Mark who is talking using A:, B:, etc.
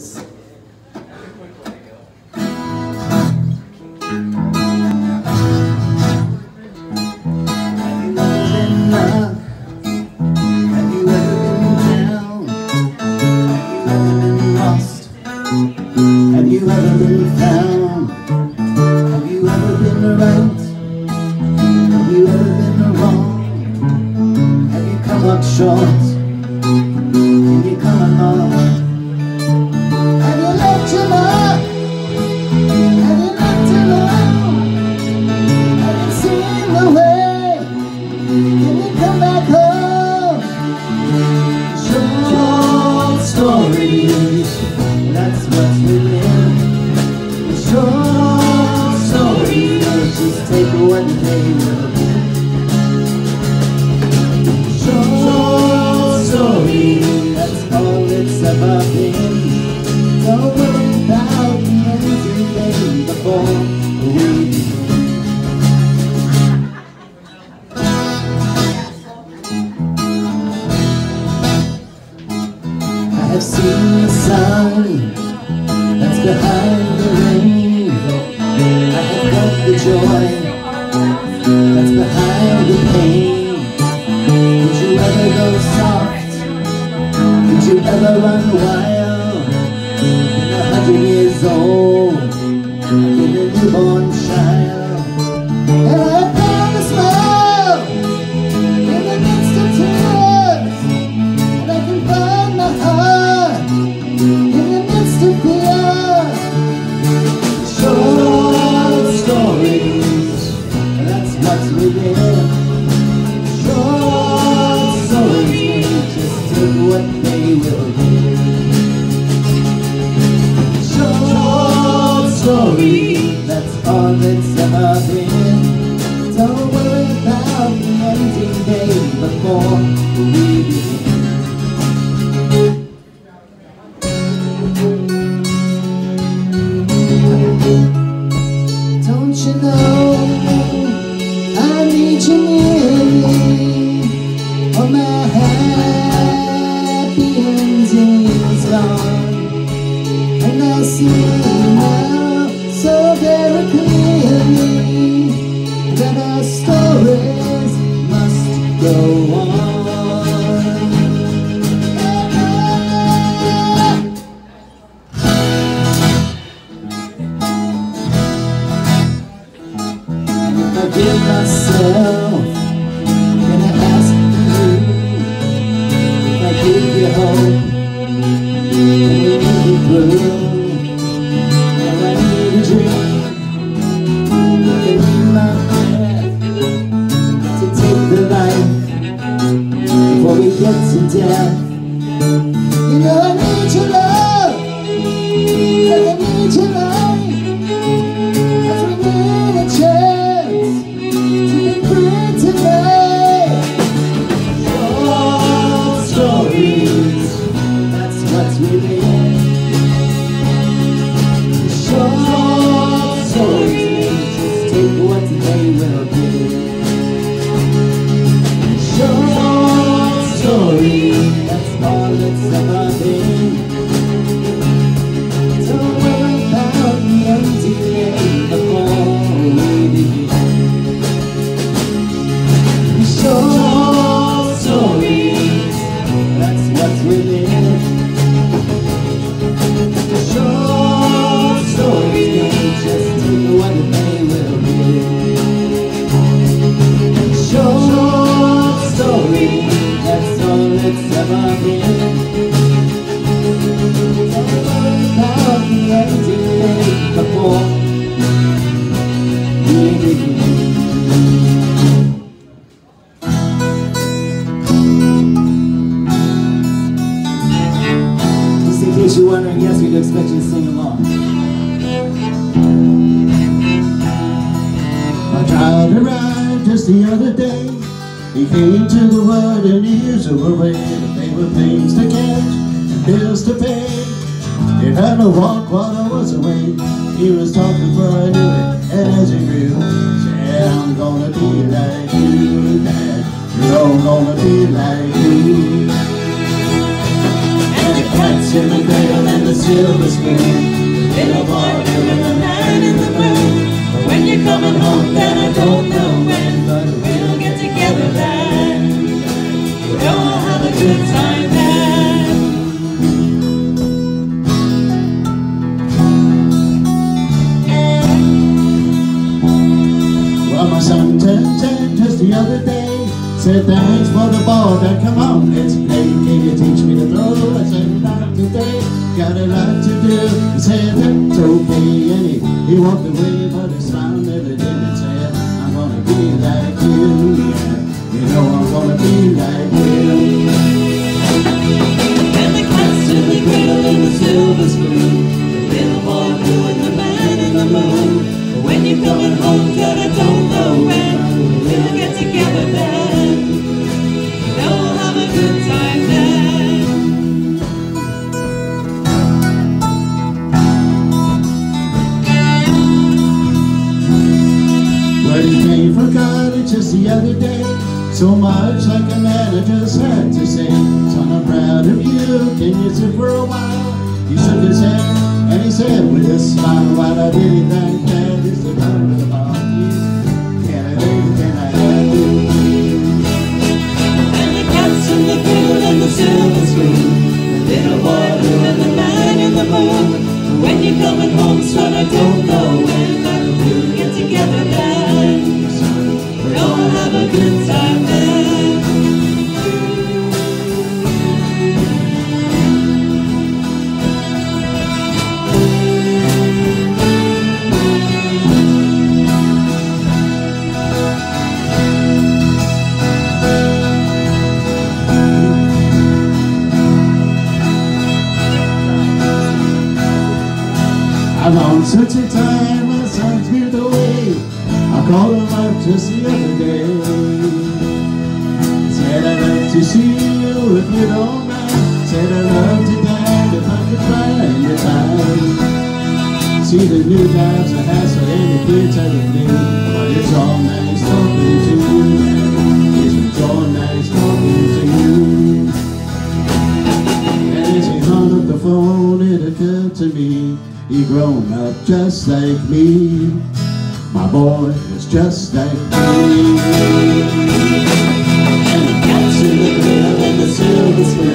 A: Stories. Have you ever been up? That's what's behind the rain. I have the joy that's behind the pain. Did you ever go soft? You ever run wild? A hundred years old, in a newborn that's all ever been. Don't worry about the ending before we begin. Don't you know Oh, my gone, and I see now so very clearly that our stories must go on. I give myself, what they will give. Short stories, that's all it's ever the
B: other day. He came to the world in years away, but they were things to catch and bills to pay. He had to walk while I was away. He was talking for I knew it, and as he grew, said, I'm gonna be like you, Dad. You're gonna be like you. And the cats in the cradle and the
A: silver spoon. Little boy doing
B: Said thanks for the ball, Dad. Come on, let's play. Can you teach me to throw? I said not today. Got a lot to do. He said that's okay, and he, he walked away, but his smile never did. And said I'm gonna be like you So much like a man, I just had to say, Son, I'm proud of you. Can you sit for a while? He shook his head and he said with a smile, What I really think that is the truth about you. Can I live, can I have you?
A: And the cat's in the cradle and the silver spoon. The little boy and the man in the moon. When you're coming home, son,
B: On such a time, my son's moved away. I called him up just the other day. Said I'd like to see you if you don't mind. Said I'd love to die if I could find the time. See the new jobs, a hassle, and the kids everything. But it's all nice talking to you. He grown up just like me. My boy was just like me.
A: And the cat's in the cradle and the silver